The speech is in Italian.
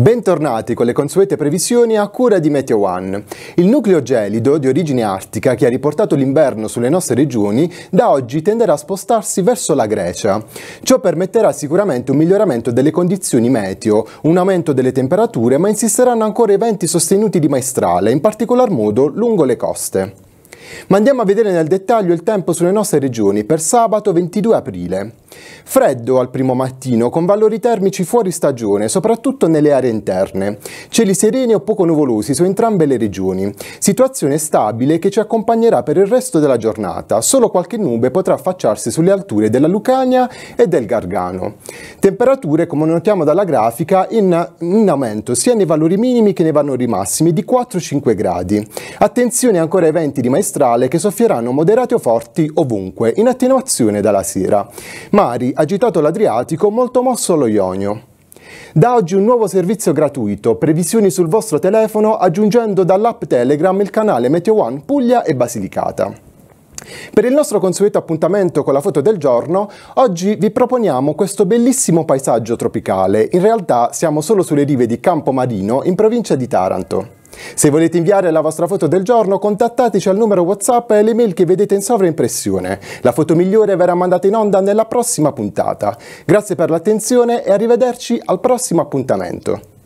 Bentornati con le consuete previsioni a cura di Meteo One. Il nucleo gelido di origine artica che ha riportato l'inverno sulle nostre regioni da oggi tenderà a spostarsi verso la Grecia. Ciò permetterà sicuramente un miglioramento delle condizioni meteo, un aumento delle temperature, ma insisteranno ancora i venti sostenuti di maestrale, in particolar modo lungo le coste. Ma andiamo a vedere nel dettaglio il tempo sulle nostre regioni per sabato 22 aprile. Freddo al primo mattino con valori termici fuori stagione, soprattutto nelle aree interne. Cieli sereni o poco nuvolosi su entrambe le regioni. Situazione stabile che ci accompagnerà per il resto della giornata. Solo qualche nube potrà affacciarsi sulle alture della Lucania e del Gargano. Temperature, come notiamo dalla grafica, in, in aumento sia nei valori minimi che nei valori massimi di 4-5 gradi. Attenzione ancora ai venti di maestrale che soffieranno moderati o forti ovunque, in attenuazione dalla sera. Mari, agitato l'Adriatico, molto mosso lo Ionio. Da oggi un nuovo servizio gratuito, previsioni sul vostro telefono aggiungendo dall'app Telegram il canale Meteo One Puglia e Basilicata. Per il nostro consueto appuntamento con la foto del giorno, oggi vi proponiamo questo bellissimo paesaggio tropicale. In realtà siamo solo sulle rive di Campo Marino, in provincia di Taranto. Se volete inviare la vostra foto del giorno, contattateci al numero WhatsApp e all'email che vedete in sovraimpressione. La foto migliore verrà mandata in onda nella prossima puntata. Grazie per l'attenzione e arrivederci al prossimo appuntamento.